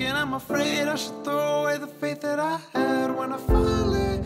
and I'm afraid I should throw away the faith that I had when I finally